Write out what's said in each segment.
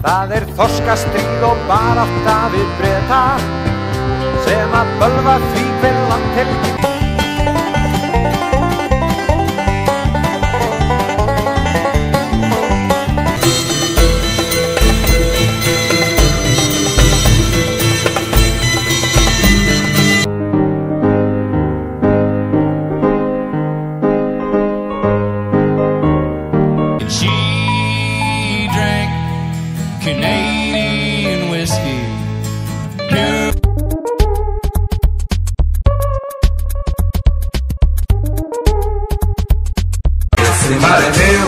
Það er þorskastríð og barátta við breyta sem að bölva því hver landhelgi She Canadian whiskey. Pure Esse mar é meu,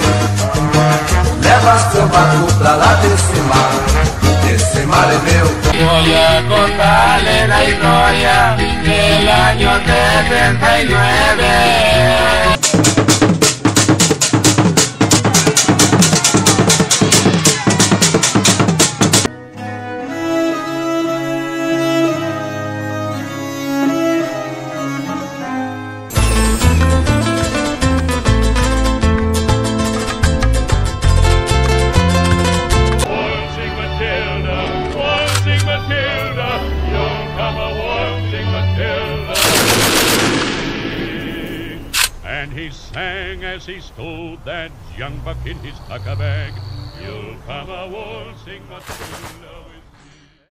leva seu barco pra lá desse mar. Esse mar é meu. Voy a contarle la historia del año 79. And he sang as he stowed that young buck in his tucker bag. You'll come a waltzing Matilda.